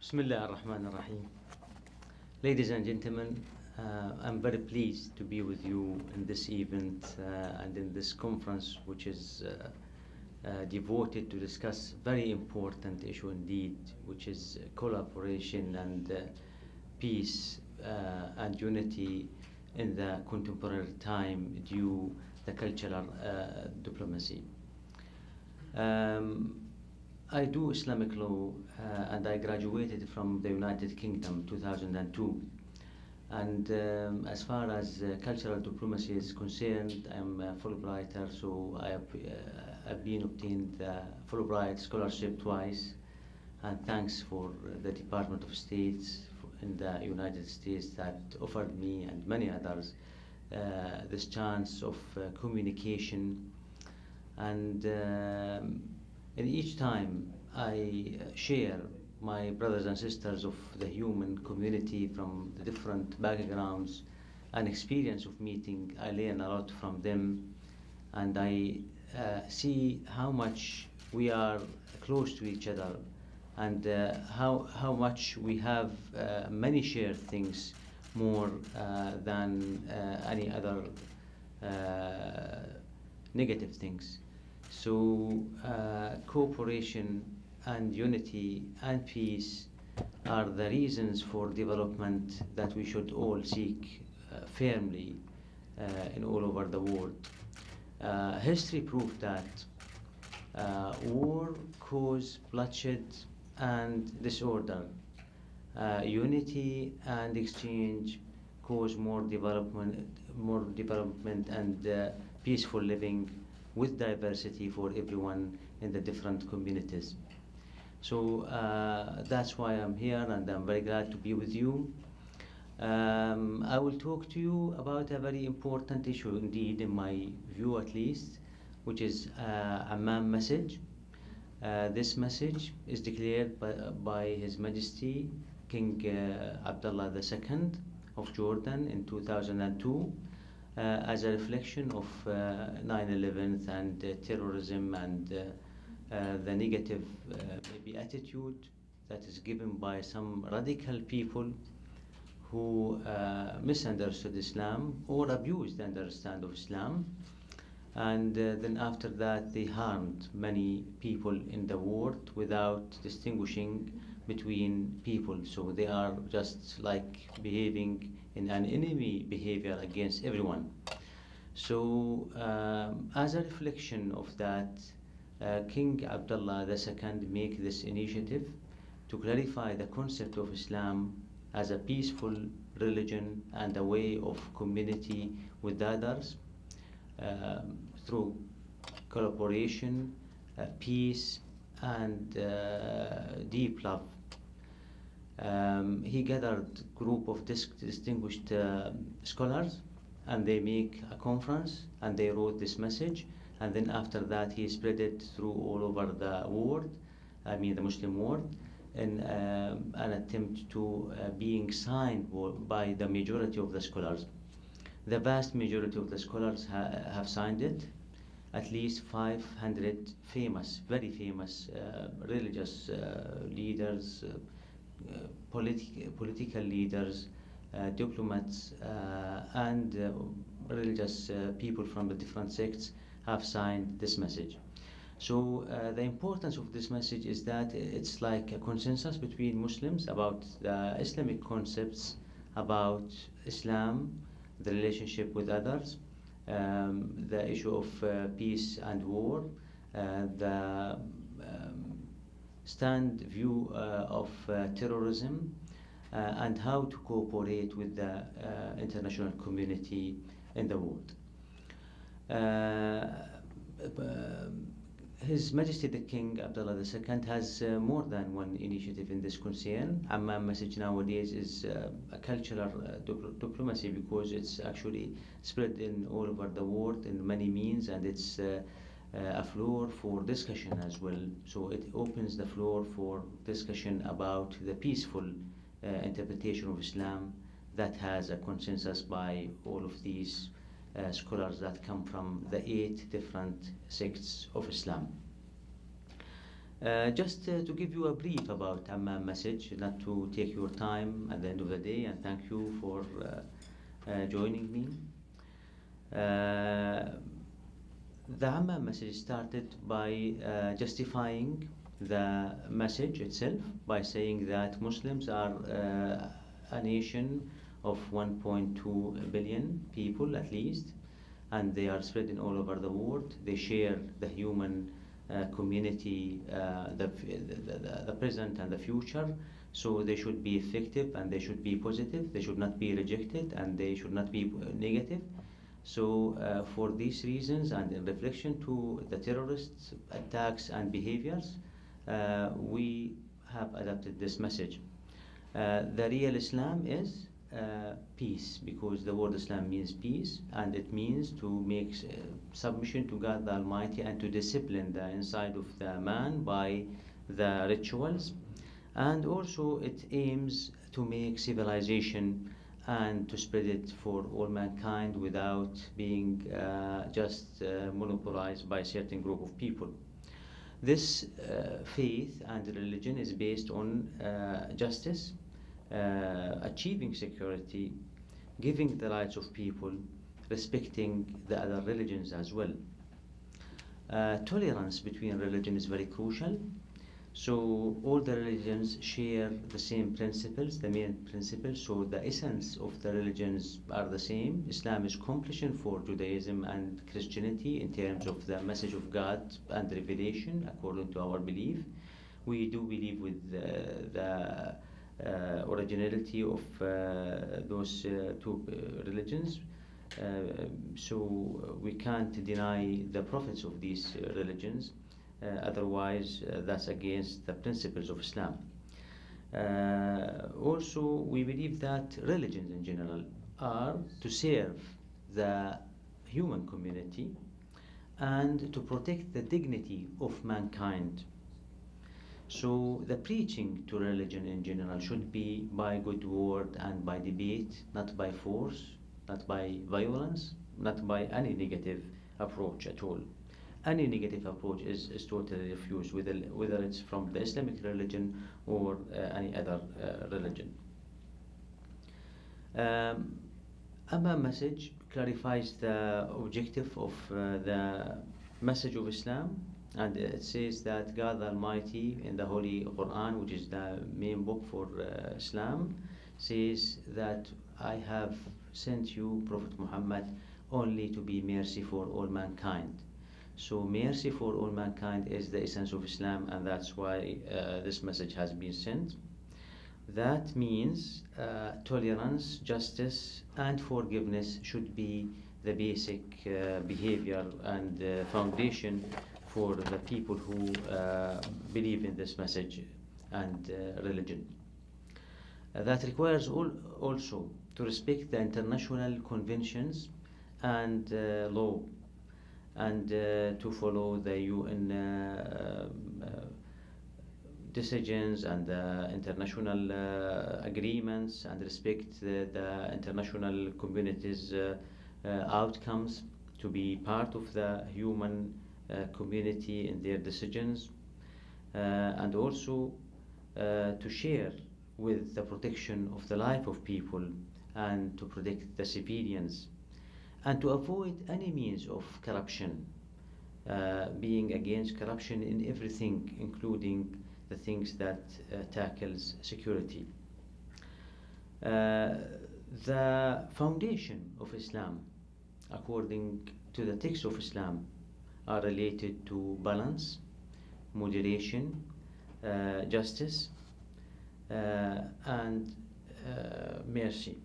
Bismillah ar-Rahman ar-Rahim. Ladies and gentlemen, uh, I'm very pleased to be with you in this event uh, and in this conference, which is uh, uh, devoted to discuss very important issue indeed, which is collaboration and uh, peace uh, and unity in the contemporary time due the cultural diplomacy. Um, I do Islamic law uh, and I graduated from the United Kingdom 2002. And um, as far as uh, cultural diplomacy is concerned, I'm a Fulbrighter, so I have uh, been obtained the Fulbright scholarship twice. And thanks for the Department of State in the United States that offered me and many others uh, this chance of uh, communication. And in each time I uh, share my brothers and sisters of the human community from the different backgrounds and experience of meeting, I learn a lot from them and I uh, see how much we are close to each other and uh, how, how much we have uh, many shared things more uh, than uh, any other negative things. So uh, cooperation and unity and peace are the reasons for development that we should all seek uh, firmly uh, in all over the world. Uh, history proved that uh, war caused bloodshed and disorder. Uh, unity and exchange cause more development, more development and peaceful living with diversity for everyone in the different communities. So uh, that's why I'm here and I'm very glad to be with you. Um, I will talk to you about a very important issue indeed, in my view at least, which is uh, Amman message. Uh, this message is declared by, by His Majesty King uh, Abdullah II of Jordan in 2002 uh, as a reflection of 9/11 uh, and uh, terrorism and the negative maybe attitude that is given by some radical people who misunderstood Islam or abused the understanding of Islam. And uh, then after that they harmed many people in the world without distinguishing between people so they are just like behaving in an enemy behavior against everyone so um, as a reflection of that uh, king abdullah ii make this initiative to clarify the concept of islam as a peaceful religion and a way of community with others um, through collaboration, uh, peace, and uh, deep love. Um, he gathered a group of dis distinguished uh, scholars and they make a conference and they wrote this message and then after that he spread it through all over the world, I mean the Muslim world in um, an attempt to uh, being signed by the majority of the scholars. The vast majority of the scholars ha have signed it. At least 500 famous, very famous uh, religious uh, leaders, uh, uh politi political leaders, uh, diplomats, uh, and religious people from the different sects have signed this message. So uh, the importance of this message is that it's like a consensus between Muslims about the Islamic concepts about Islam, the relationship with others, um, the issue of uh, peace and war, uh, the stand view uh, of uh, terrorism, uh, and how to cooperate with the international community in the world. His Majesty the King Abdullah II has uh, more than one initiative in this concern. Amman message nowadays is uh, a cultural uh, diplomacy because it's actually spread in all over the world in many means and it's a floor for discussion as well. So it opens the floor for discussion about the peaceful uh, interpretation of Islam that has a consensus by all of these uh, scholars that come from the eight different sects of Islam. Uh, just uh, to give you a brief about Amman message, not to take your time at the end of the day, and thank you for uh, uh, joining me. The Amman message started by uh, justifying the message itself by saying that Muslims are uh, a nation of 1.2 billion people at least, and they are spreading all over the world. They share the human uh, community, uh, the, the, the, the present and the future. So they should be effective and they should be positive. They should not be rejected and they should not be uh, negative. So uh, for these reasons and in reflection to the terrorist attacks and behaviors, uh, we have adopted this message. Uh, the real Islam is uh, peace because the word Islam means peace and it means to make uh, submission to God the Almighty and to discipline the inside of the man by the rituals and also it aims to make civilization and to spread it for all mankind without being uh, just uh, monopolized by a certain group of people. This uh, faith and religion is based on uh, justice, uh, achieving security, giving the rights of people, respecting the other religions as well. Uh, tolerance between religion is very crucial. So all the religions share the same principles, the main principles. So the essence of the religions are the same. Islam is completion for Judaism and Christianity in terms of the message of God and revelation, according to our belief. We do believe with uh, the uh, originality of uh, those uh, two uh, religions. Uh, so we can't deny the prophets of these uh, religions. Uh, otherwise, uh, that's against the principles of Islam. Uh, also, we believe that religions in general are to serve the human community and to protect the dignity of mankind. So, the preaching to religion in general should be by good word and by debate, not by force, not by violence, not by any negative approach at all any negative approach is, is totally refused, whether, whether it's from the Islamic religion or uh, any other uh, religion. Um, message clarifies the objective of uh, the message of Islam and it says that God Almighty in the Holy Quran, which is the main book for uh, Islam, says that I have sent you, Prophet Muhammad, only to be mercy for all mankind. So mercy for all mankind is the essence of Islam, and that's why uh, this message has been sent. That means uh, tolerance, justice, and forgiveness should be the basic uh, behavior and uh, foundation for the people who uh, believe in this message and uh, religion. that requires all, also to respect the international conventions and law and uh, to follow the UN uh, um, uh, decisions and international uh, agreements and respect the, the international community's uh, uh, outcomes to be part of the human community in their decisions and also to share with the protection of the life of people and to protect the civilians and to avoid any means of corruption, uh, being against corruption in everything, including the things that uh, tackles security. Uh, the foundation of Islam, according to the text of Islam, are related to balance, moderation, uh, justice, uh, and uh, mercy.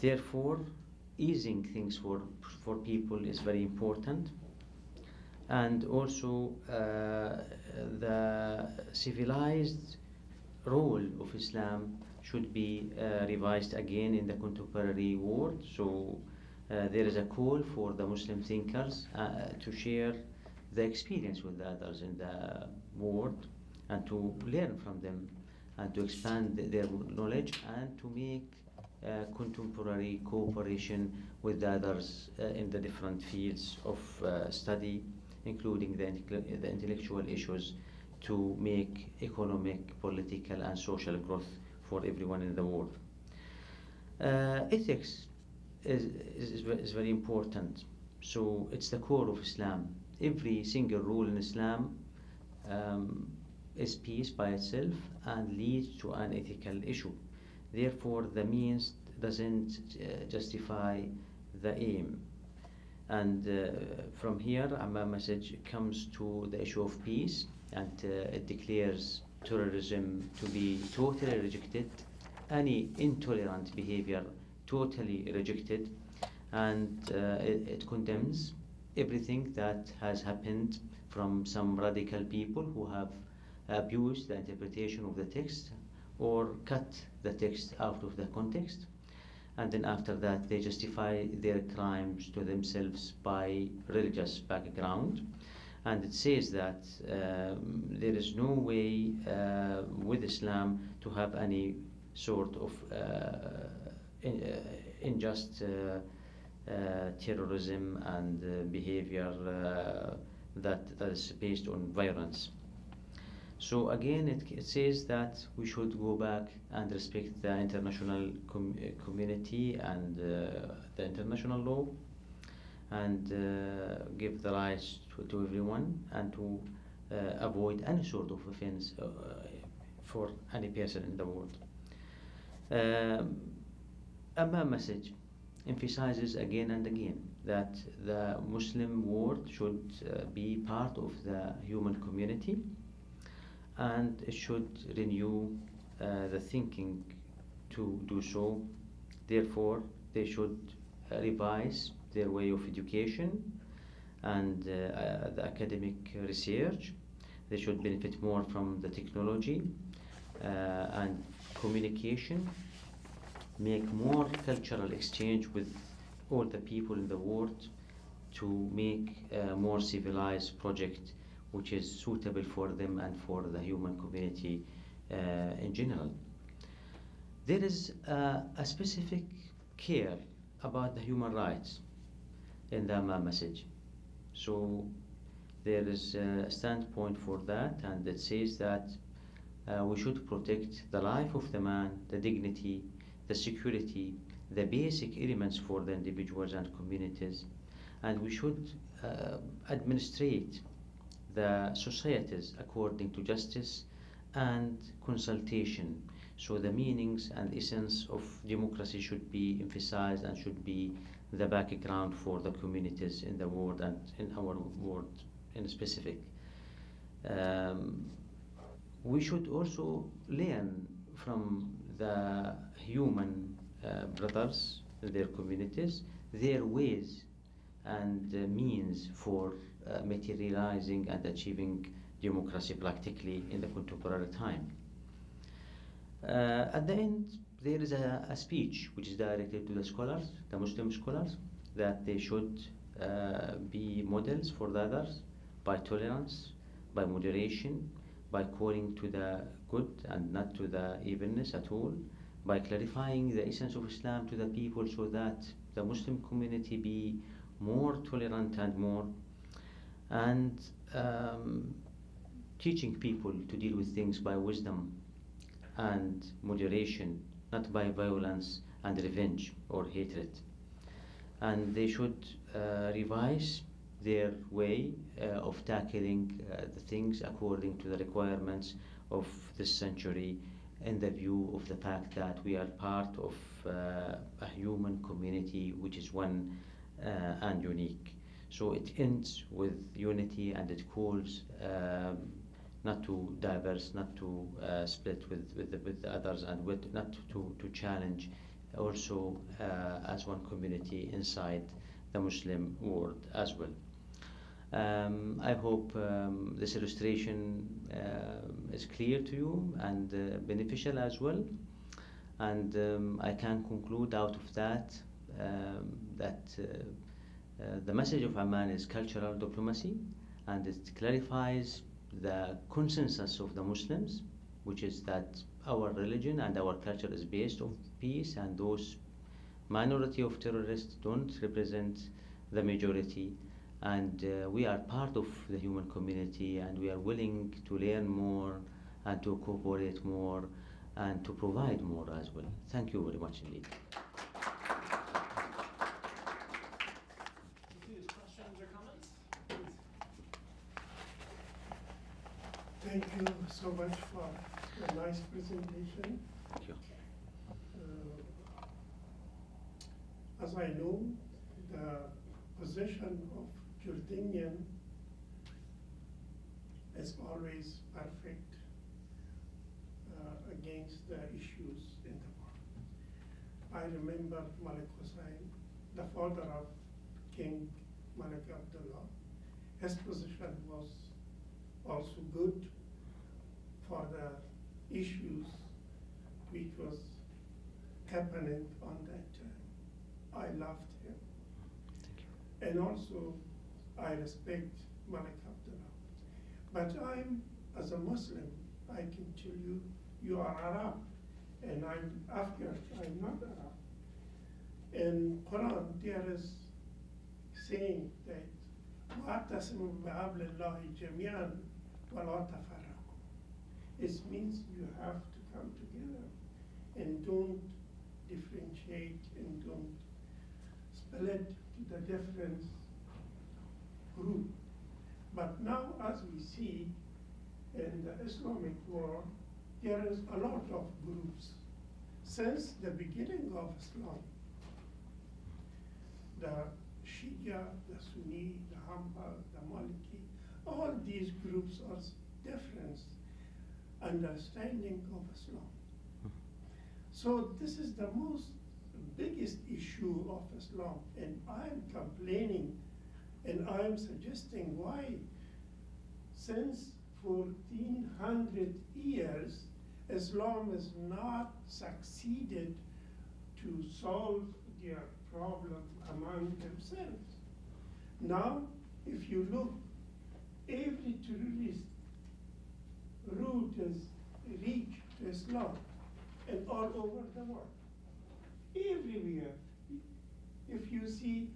Therefore, easing things for, for people is very important. And also uh, the civilized role of Islam should be uh, revised again in the contemporary world. So uh, there is a call for the Muslim thinkers uh, to share the experience with the others in the world and to learn from them and to expand their knowledge and to make contemporary cooperation with the others uh, in the different fields of uh, study, including the, the, intellectual issues to make economic, political, and social growth for everyone in the world. Uh, ethics is, is, is very important. So it's the core of Islam. Every single rule in Islam um, is peace by itself and leads to an ethical issue. Therefore, the means doesn't uh, justify the aim. And uh, from here, my message comes to the issue of peace, and uh, it declares terrorism to be totally rejected, any intolerant behavior totally rejected, and it, it condemns everything that has happened from some radical people who have abused the interpretation of the text or cut the text out of the context and then after that they justify their crimes to themselves by religious background and it says that um, there is no way uh, with Islam to have any sort of uh, in, uh, unjust uh, uh, terrorism and uh, behavior that, that is based on violence. So again, it, it, says that we should go back and respect the international com community and uh, the international law and uh, give the rights to, to, everyone and to uh, avoid any sort of offense uh, for any person in the world. Um, my message emphasizes again and again that the Muslim world should uh, be part of the human community and it should renew uh, the thinking to do so. Therefore, they should uh, revise their way of education and uh, uh, the academic research. They should benefit more from the technology uh, and communication, make more cultural exchange with all the people in the world to make a more civilized project which is suitable for them and for the human community uh, in general. There is a specific care about the human rights in the message. So there is a standpoint for that, and it says that uh, we should protect the life of the man, the dignity, the security, the basic elements for the individuals and communities, and we should uh, administrate the societies according to justice and consultation. So the meanings and essence of democracy should be emphasized and should be the background for the communities in the world and in our world in specific. Um, we should also learn from the human uh, brothers their communities their ways and uh, means for materializing and achieving democracy practically in the contemporary time. Uh, at the end, there is a, a, speech which is directed to the scholars, the Muslim scholars, that they should uh, be models for the others by tolerance, by moderation, by calling to the good and not to the evilness at all, by clarifying the essence of Islam to the people so that the Muslim community be more tolerant and more and um, teaching people to deal with things by wisdom and moderation, not by violence and revenge or hatred. And they should uh, revise their way uh, of tackling uh, the things according to the requirements of this century in the view of the fact that we are part of uh, a human community which is one uh, and unique. So it ends with unity and it calls um, not to diverse, not to uh, split with, with, with the others and with, not to, to challenge also uh, as one community inside the Muslim world as well. Um, I hope um, this illustration uh, is clear to you and uh, beneficial as well. And um, I can conclude out of that um, that uh, the message of Amman is cultural diplomacy and it clarifies the consensus of the Muslims, which is that our religion and our culture is based on peace and those minority of terrorists don't represent the majority And uh, we are part of the human community and we are willing to learn more and to cooperate more and to provide more as well. Thank you very much indeed. Thank you so much for a nice presentation. Thank you. Uh, As I know, the position of Jordanian is always perfect uh, against the issues in the world. I remember Malik Hussein, the father of King Malik Abdullah. His position was also good for the issues which was happening on that time. I loved him. Thank you. And also, I respect Malik Abdullah. But I'm, as a Muslim, I can tell you, you are Arab, and I'm Afghan, I'm not Arab. In Quran, there is saying that وَاعْتَصِمُوا بِحَبْلِ اللَّهِ جَمِيعًا وَلَا تَفَرَّقُوا it means you have to come together and don't differentiate and don't split the different group. But now, as we see in the Islamic world, there is a lot of groups. Since the beginning of Islam, the Shia, the Sunni, the Hanbal, the Maliki, all these groups are different understanding of Islam. Hmm. So this is the most biggest issue of Islam, and I'm complaining and I'm suggesting why, since 1400 years, Islam has not succeeded to solve their problem among themselves. Now, if you look, every terrorist route is reached to Islam and all over the world. Everywhere. If you see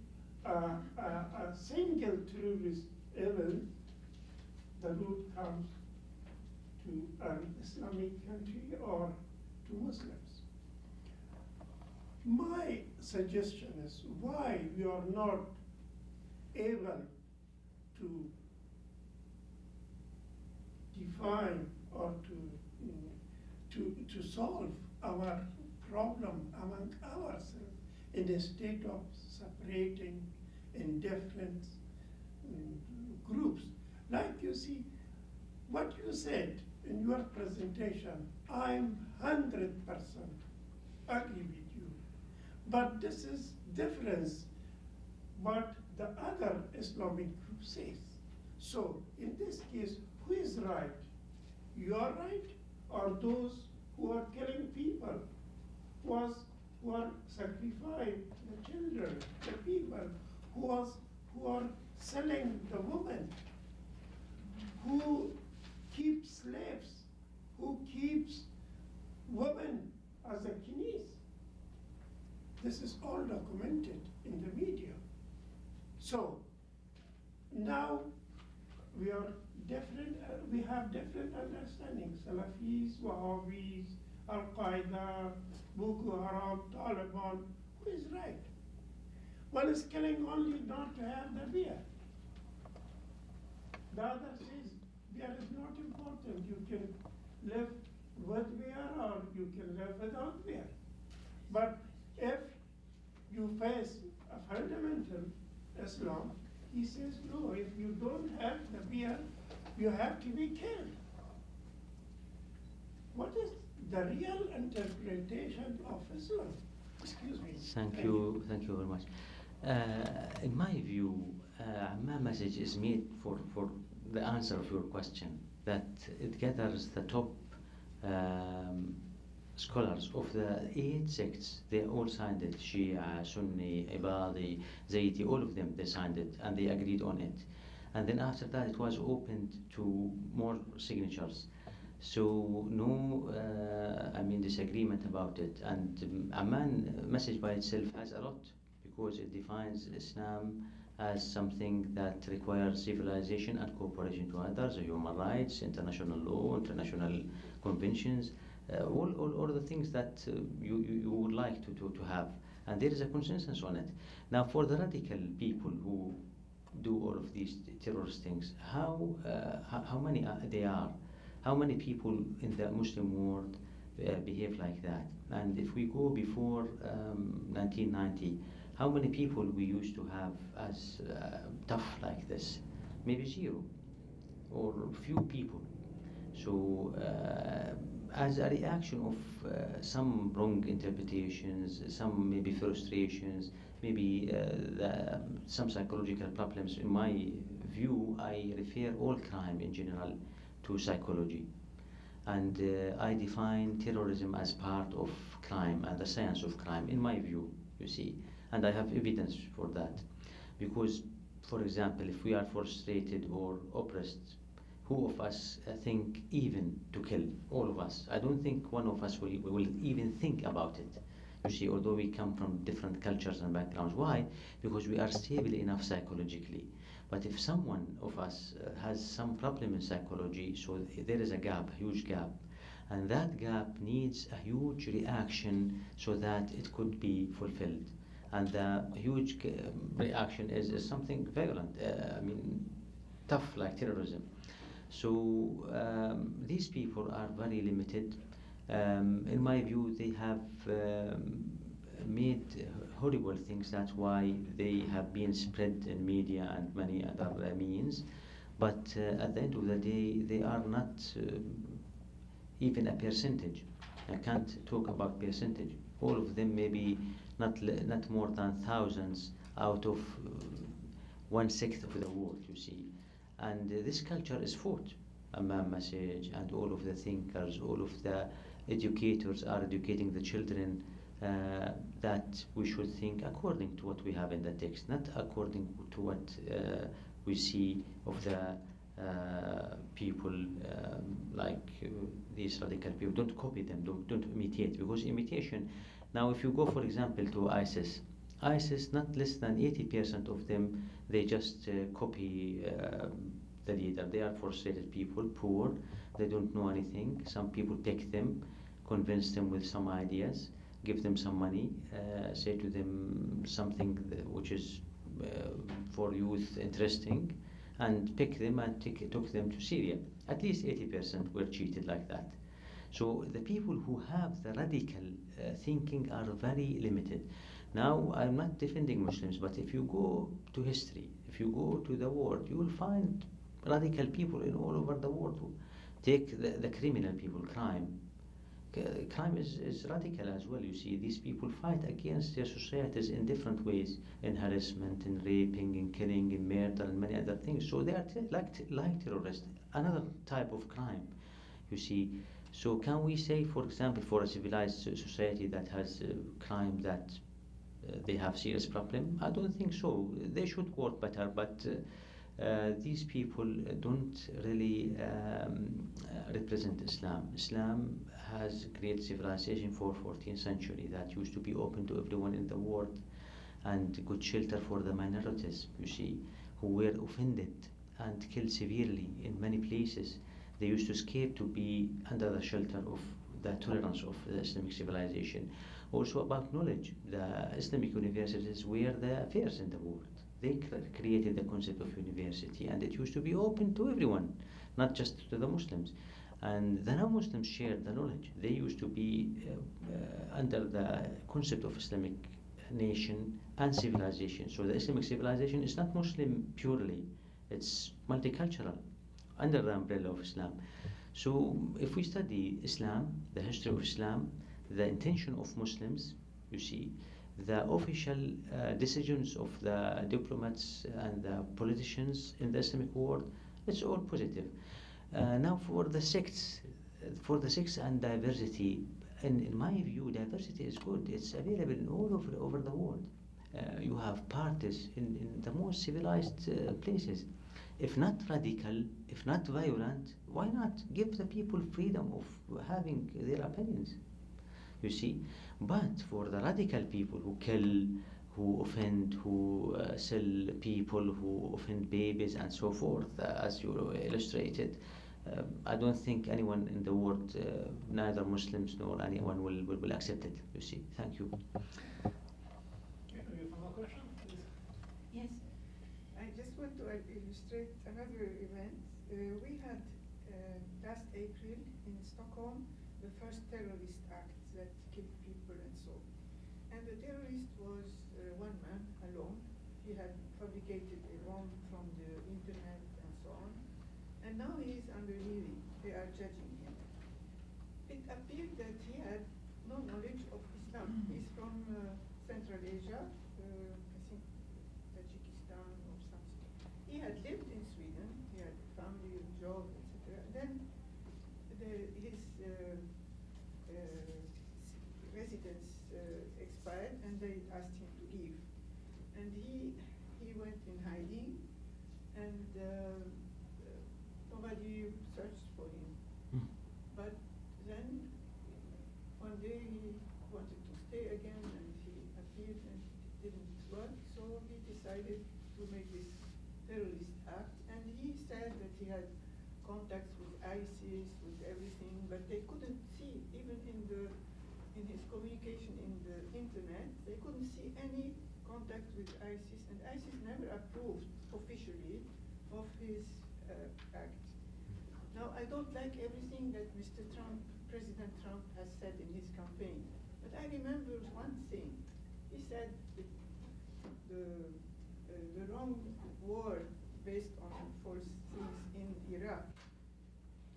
a, a, a single terrorist event, the root comes to an Islamic country or to Muslims. My suggestion is why we are not able to define or to, to, to solve our problem among ourselves in a state of separating in different groups. Like you see, what you said in your presentation, I'm 100% agree with you. But this is difference what the other Islamic group says. So in this case, who is right? You are right, or those who are killing people, was who are sacrificing the children, the people, who was who are selling the women, who keep slaves, who keeps women as a knees. This is all documented in the media. So now we are different, uh, we have different understandings. Salafis, Wahhabis, Al Qaeda, Boko Haram, Taliban. Who is right? One is killing only not to have the beer. The other says beer is not important. You can live with beer or you can live without beer. But if you face a fundamental Islam, he says, no, if you don't have the beer, you have to be killed. What is the real interpretation of Islam? Excuse me. Thank you, thank you very much. Uh, in my view, uh, my message is made for, for the answer of your question, that it gathers the top um, scholars of the eight sects, they all signed it, Shia, Sunni, Ibadi, Zaydi, all of them, they signed it and they agreed on it. And then after that, it was opened to more signatures. So no, uh, I mean, disagreement about it. And um, Amman message by itself has a lot because it defines Islam as something that requires civilization and cooperation to others, human rights, international law, international conventions, uh, all, all, all the things that uh, you, you, you would like to, to, to have. And there is a consensus on it. Now, for the radical people who do all of these terrorist things, how, uh, how, many they are? How many people in the Muslim world uh, behave like that? And if we go before um, 1990, how many people we used to have as uh, tough like this? Maybe zero or few people. So, uh, as a reaction of uh, some wrong interpretations, some maybe frustrations, maybe uh, the, some psychological problems, in my view, I refer all crime in general to psychology. And uh, I define terrorism as part of crime and the science of crime, in my view, you see and I have evidence for that. Because, for example, if we are frustrated or oppressed, who of us uh, think even to kill? All of us. I don't think one of us will, will even think about it. You see, although we come from different cultures and backgrounds. Why? Because we are stable enough psychologically. But if someone of us uh, has some problem in psychology, so there is a gap, huge gap, and that gap needs a huge reaction so that it could be fulfilled and the huge reaction is, is something violent. Uh, I mean, tough like terrorism. So um, these people are very limited. Um, in my view, they have um, made horrible things. That's why they have been spread in media and many other uh, means. But uh, at the end of the day, they are not uh, even a percentage. I can't talk about percentage. All of them maybe not, not more than thousands out of uh, one sixth of the world, you see. And uh, this culture is fought. Amman message and all of the thinkers, all of the educators are educating the children uh, that we should think according to what we have in the text, not according to what uh, we see of the uh, people um, like uh, these radical people. Don't copy them, don't, don't imitate, because imitation now, if you go, for example, to ISIS, ISIS, not less than 80% of them, they just uh, copy uh, the leader. They are frustrated people, poor, they don't know anything. Some people take them, convince them with some ideas, give them some money, uh, say to them something which is uh, for youth interesting, and pick them and take, took them to Syria. At least 80% were cheated like that. So the people who have the radical uh, thinking are very limited. Now, I'm not defending Muslims, but if you go to history, if you go to the world, you will find radical people in all over the world. who Take the, the criminal people, crime. Crime is, is radical as well. You see, these people fight against their societies in different ways in harassment, in raping, in killing, in murder, and many other things. So they are like, like terrorists, another type of crime. You see, so can we say, for example, for a civilized society that has uh, crime that uh, they have serious problem? I don't think so. They should work better, but uh, these people don't really um, uh, represent Islam. Islam has great civilization for 14th century that used to be open to everyone in the world and good shelter for the minorities, you see, who were offended and killed severely in many places they used to escape to be under the shelter of the tolerance of the Islamic civilization. Also about knowledge, the Islamic universities were the first in the world. They cr created the concept of university and it used to be open to everyone, not just to the Muslims. And the non-Muslims shared the knowledge. They used to be uh, uh, under the concept of Islamic nation and civilization. So the Islamic civilization is not Muslim purely, it's multicultural under the umbrella of Islam. So if we study Islam, the history of Islam, the intention of Muslims, you see, the official uh, decisions of the diplomats and the politicians in the Islamic world, it's all positive. Uh, now for the sects, for the sects and diversity, in, in my view, diversity is good. It's available all over, over the world. Uh, you have parties in, in the most civilized uh, places if not radical, if not violent, why not give the people freedom of having their opinions? You see, but for the radical people who kill, who offend, who uh, sell people, who offend babies, and so forth, uh, as you illustrated. Um, I don't think anyone in the world, uh, neither Muslims nor anyone, will, will, will accept it. You see. Thank you. Okay, do you have one more question? Please. Yes, I just want to illustrate another event. Uh, we had uh, last April in Stockholm the first terrorist act that killed people and so. And the terrorist was uh, one man alone. He had fabricated a bomb from the internet and so on. And now he is under hearing. They are judging him. It appeared that he had no knowledge of Islam. He's from uh, Uh, Central Asia, uh, I think Tajikistan or something. He had lived in Sweden, he had family, job, etc. Then the, his uh, uh, residence uh, expired and they asked him to leave. And he, he went in hiding and uh, uh, nobody searched for him. Hmm. But then one day he wanted to stay again and he appeared and it didn't work, so he decided to make this terrorist act. And he said that he had contacts with ISIS, with everything, but they couldn't see, even in the in his communication in the internet, they couldn't see any contact with ISIS, and ISIS never approved officially of his uh, act. Now, I don't like everything that Mr. Trump, President Trump, has said in his campaign, but I remember one thing. He said that the, uh, the wrong war based on false things in Iraq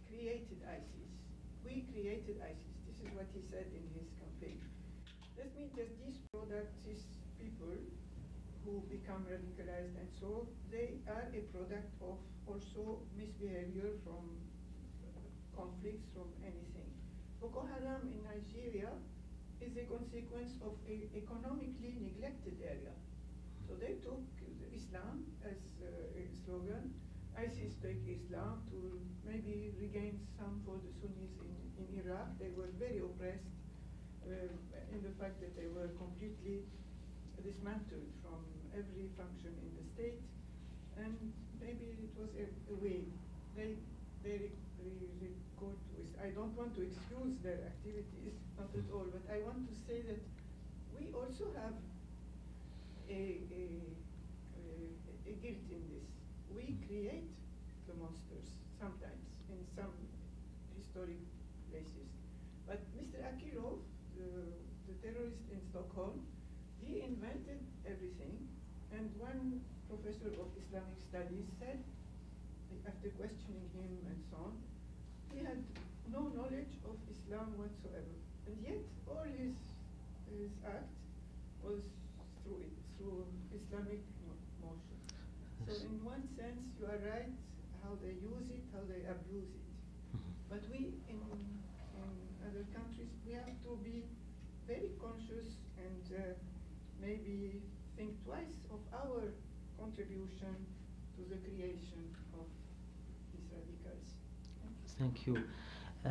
created ISIS. We created ISIS. This is what he said in his campaign. That means that these products, these people who become radicalized and so, they are a product of also misbehavior from conflicts, from anything. Boko Haram in Nigeria is a consequence of a economically neglected area. So they took Islam as uh, a slogan. ISIS took Islam to maybe regain some for the Sunnis in, in Iraq. They were very oppressed uh, in the fact that they were completely dismantled from every function in the state. And maybe it was a, a way. They, they re- record with, I don't want to excuse their activities, not at mm. all, but I want to say that we also have a, a, a, a guilt in this. We mm. create the monsters sometimes in some historic places. But Mr. Akilov, the, the terrorist in Stockholm, he invented everything. And one professor of Islamic studies said, after questioning him and so on, he had no knowledge of Islam whatsoever. And yet, all his, his act was through it, through Islamic motion. So in one sense, you are right, how they use it, how they abuse it. But we in, in other countries, we have to be very conscious and uh, maybe think twice of our contribution to the creation of these radicals. Thank you. Uh,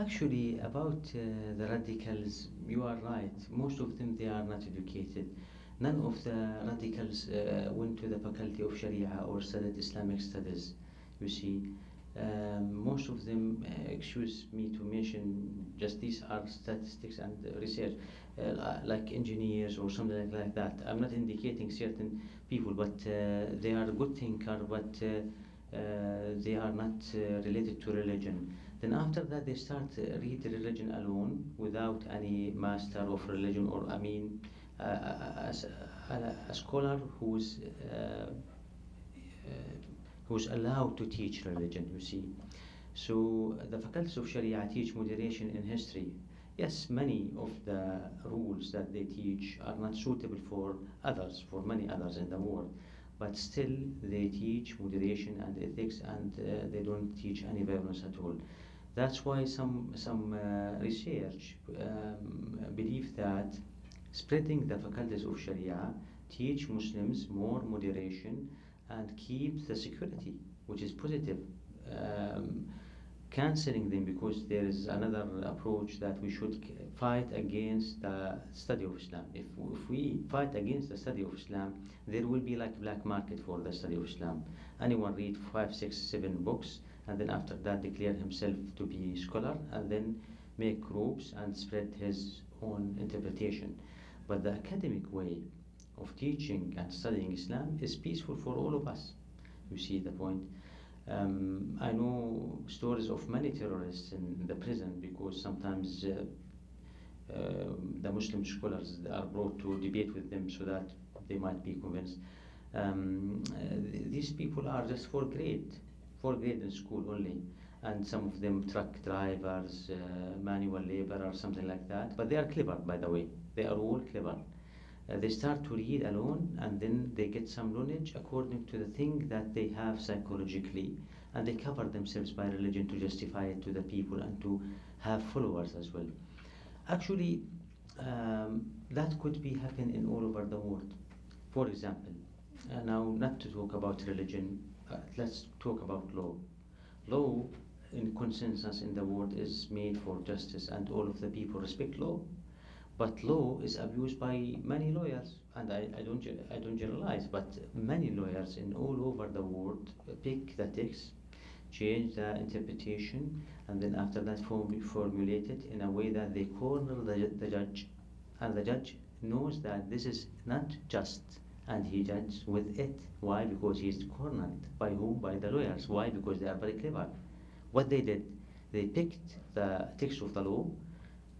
actually, about uh, the radicals, you are right. Most of them, they are not educated. None of the radicals uh, went to the faculty of Sharia or studied Islamic studies, you see. Um, most of them, uh, excuse me to mention, just these are statistics and research, uh, like engineers or something like that. I'm not indicating certain people, but uh, they are good thinker, but uh, uh, they are not related to religion. Then after that, they start read religion alone without any master of religion or I mean, uh, a, a, scholar who's uh, uh, who's allowed to teach religion. You see, so the faculties of Sharia teach moderation in history. Yes, many of the rules that they teach are not suitable for others, for many others in the world but still they teach moderation and ethics and uh, they don't teach any violence at all. That's why some, some uh, research um, believe that spreading the faculties of Sharia teach Muslims more moderation and keep the security, which is positive. Um, canceling them because there is another approach that we should fight against the study of Islam. If, if we fight against the study of Islam, there will be like black market for the study of Islam. Anyone read five, six, seven books, and then after that declare himself to be scholar, and then make groups and spread his own interpretation. But the academic way of teaching and studying Islam is peaceful for all of us. You see the point? Um, I know stories of many terrorists in the prison because sometimes uh, uh, the Muslim scholars are brought to debate with them so that they might be convinced. Um, uh, th- these people are just for grade, for grade in school only, and some of them truck drivers, uh, manual labor, or something like that. But they are clever, by the way. They are all clever. Uh, they start to read alone and then they get some knowledge according to the thing that they have psychologically and they cover themselves by religion to justify it to the people and to have followers as well. Actually um, that could be happening in all over the world. For example uh, now not to talk about religion let's talk about law. Law in consensus in the world is made for justice and all of the people respect law but law is abused by many lawyers, and I, I, don't, I don't generalize, but many lawyers in all over the world pick the text, change the interpretation, and then after that form, formulate it in a way that they corner the, the judge, and the judge knows that this is not just, and he judges with it. Why? Because he is cornered. By whom? By the lawyers. Why? Because they are very clever. What they did, they picked the text of the law,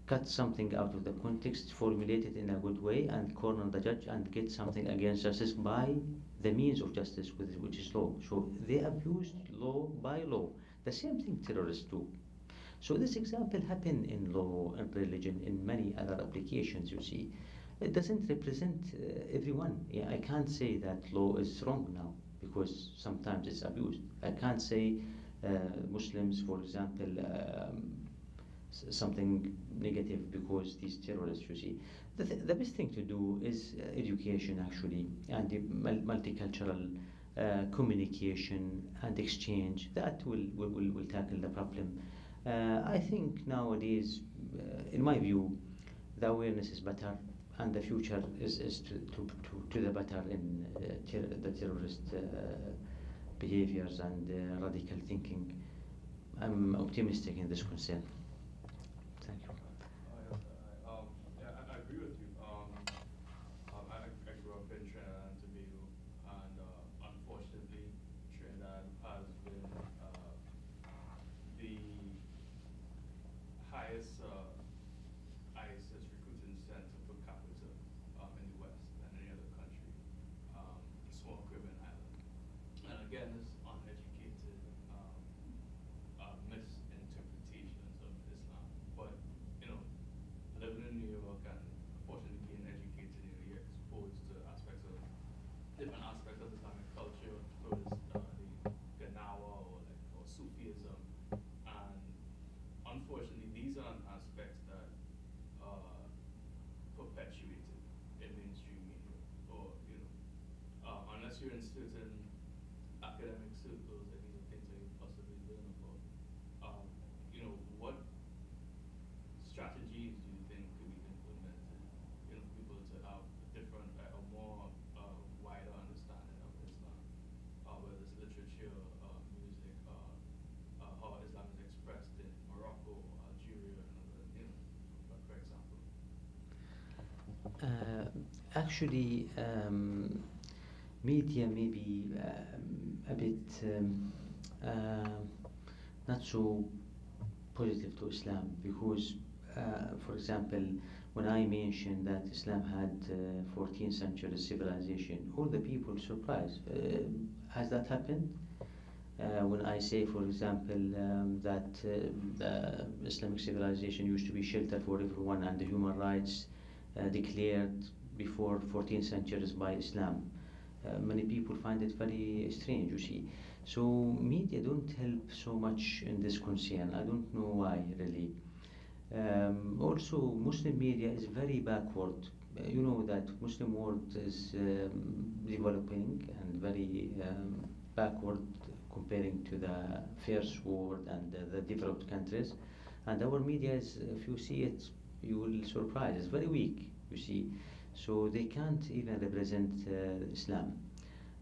cut something out of the context, formulate it in a good way, and corner the judge and get something against justice by the means of justice, which is law. So they abused law by law. The same thing terrorists do. So this example happened in law and religion in many other applications. You see, it doesn't represent uh, everyone. Yeah, I can't say that law is wrong now because sometimes it's abused. I can't say uh, Muslims, for example. Um, something negative because these terrorists, you see. The, th- the best thing to do is uh, education, actually, and mul- multicultural uh, communication and exchange. That will, will, will, tackle the problem. Uh, I think nowadays, uh, in my view, the awareness is better and the future is, is to, to, to, to the better in uh, ter- the terrorist uh, behaviors and radical thinking. I'm optimistic in this concern. Thank you. I, I, um, yeah, I, I agree with you. Um, um, I, I grew up in Trinidad and Tobago, and uh, unfortunately, Trinidad has been uh, the highest uh, ISIS recruiting center per capita um, in the West than any other country, um, small Caribbean island. And again, it's uneducated um, uh, misinterpretations of Islam. But, you know, living in New York and unfortunately being educated, you know, you're exposed to aspects of, different aspects of Islamic culture, whether it's uh, the Gnawa or like, or Sufism. And unfortunately, these are aspects that are perpetuated in mainstream media or, you know, uh, unless you're in certain academic circles, and these are things that you possibly learn about. Um, you know, what strategies do you think could be implemented, you know, for people to have a different, uh, a more uh, wider understanding of Islam, uh, whether it's literature, uh, music, uh, uh, how Islam is expressed in Morocco, Algeria, and other, you know, for, for example. Uh, actually, um, media may be um, a bit um, uh, not so positive to Islam because, uh, for example, when I mentioned that Islam had uh, 14th century civilization, all the people surprised. Uh, has that happened? Uh, when I say, for example, um, that uh, the Islamic civilization used to be shelter for everyone and the human rights uh, declared before 14 centuries by Islam. Uh, many people find it very strange, you see. So media don't help so much in this concern. I don't know why, really. Um, also, Muslim media is very backward. Uh, you know that Muslim world is um, developing and very um, backward comparing to the first world and the developed countries. And our media is, if you see it, you will surprise. It's very weak, you see. So they can't even represent uh, Islam.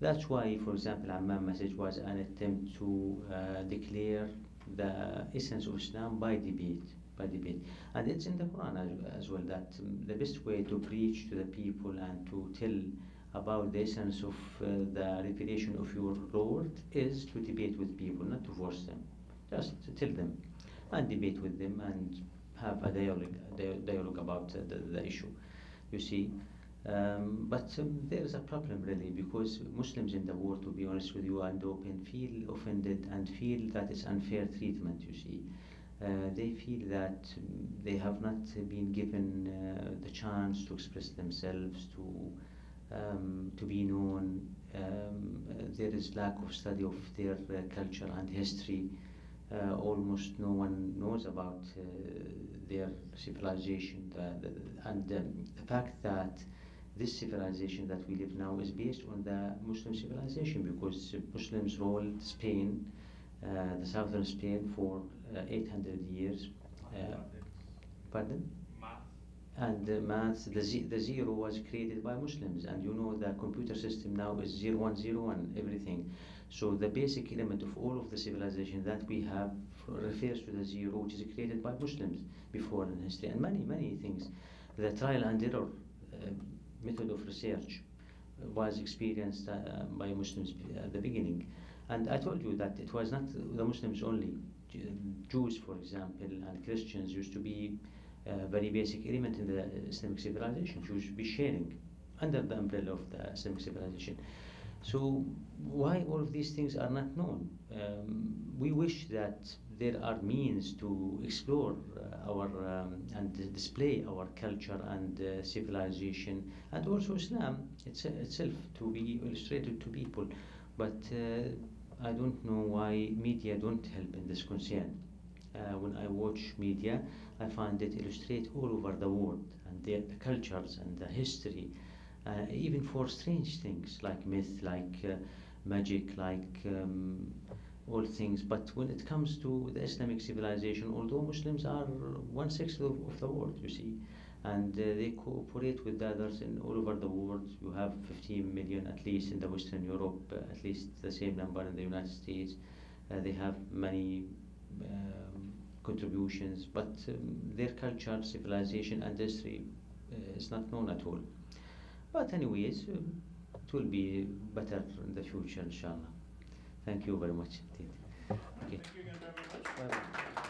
That's why, for example, Amman message was an attempt to uh, declare the essence of Islam by debate, by debate, and it's in the Quran as, as well that um, the best way to preach to the people and to tell about the essence of uh, the revelation of your Lord is to debate with people, not to force them, just to tell them, and debate with them and have a dialogue, di- dialogue about uh, the, the issue. You see. Um, but um, there is a problem really because Muslims in the world, to be honest with you and open, feel offended and feel that it's unfair treatment. You see, uh, they feel that um, they have not been given uh, the chance to express themselves, to um, to be known. Um, uh, there is lack of study of their uh, culture and history. Uh, almost no one knows about uh, their civilization, the, the, and um, the fact that this civilization that we live now is based on the Muslim civilization because Muslims ruled Spain, uh, the southern Spain, for uh, 800 years. Uh, pardon? And uh, maths, the, ze- the zero was created by Muslims, and you know the computer system now is 0101, everything. So the basic element of all of the civilization that we have refers to the zero, which is created by Muslims before in history, and many, many things. The trial and error uh, method of research was experienced uh, by Muslims at the beginning. And I told you that it was not the Muslims only. Jews, for example, and Christians used to be a very basic element in the Islamic civilization. Jews should be sharing under the umbrella of the Islamic civilization. So why all of these things are not known? Um, we wish that there are means to explore uh, our um, and display our culture and uh, civilization and also Islam it's, itself to be illustrated to people. But uh, I don't know why media don't help in this concern. Uh, when I watch media, I find it illustrate all over the world and the, cultures and the history, even for strange things like myth, like uh, magic, like um, all things. But when it comes to the Islamic civilization, although Muslims are one sixth of, of the world, you see, and uh, they cooperate with the others in all over the world. You have 15 million at least in the Western Europe, uh, at least the same number in the United States. Uh, they have many um, contributions, but um, their culture, civilization, and history uh, is not known at all. But anyways, um, it will be better in the future, inshallah. Thank you very much indeed. Okay. Thank you again very much. Bye-bye.